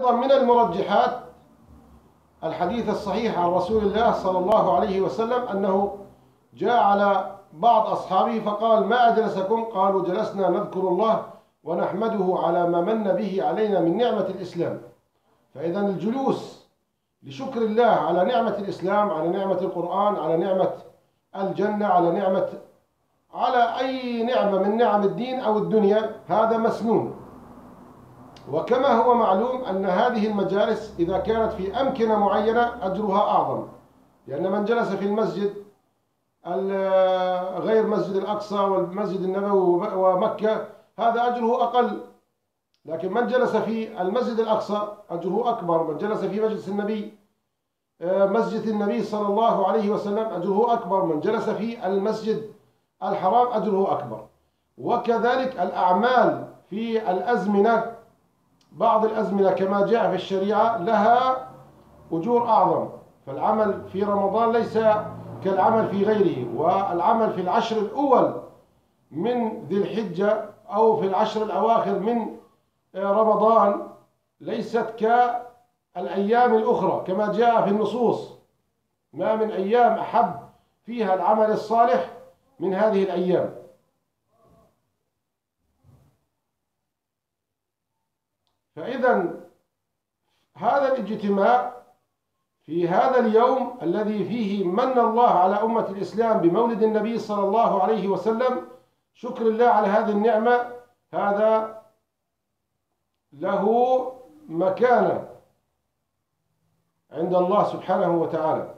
أيضا من المرجحات الحديث الصحيح عن رسول الله صلى الله عليه وسلم أنه جاء على بعض أصحابه فقال ما أجلسكم؟ قالوا جلسنا نذكر الله ونحمده على ما من به علينا من نعمة الإسلام. فإذا الجلوس لشكر الله على نعمة الإسلام على نعمة القرآن على نعمة الجنة على نعمة على أي نعمة من نعم الدين أو الدنيا هذا مسنون. وكما هو معلوم أن هذه المجالس إذا كانت في أمكنة معينة أجرها أعظم. لأن من جلس في المسجد غير مسجد الأقصى والمسجد النبوي ومكة هذا أجره أقل. لكن من جلس في المسجد الأقصى أجره أكبر. من جلس في مجلس النبي مسجد النبي صلى الله عليه وسلم أجره أكبر. من جلس في المسجد الحرام أجره أكبر. وكذلك الأعمال في الأزمنة بعض الأزمنة كما جاء في الشريعة لها أجور أعظم. فالعمل في رمضان ليس كالعمل في غيره والعمل في العشر الأول من ذي الحجة أو في العشر الأواخر من رمضان ليست كالأيام الأخرى كما جاء في النصوص. ما من أيام أحب فيها العمل الصالح من هذه الأيام. فإذا هذا الاجتماع في هذا اليوم الذي فيه من الله على أمة الإسلام بمولد النبي صلى الله عليه وسلم شكر الله على هذه النعمة. هذا له مكانة عند الله سبحانه وتعالى.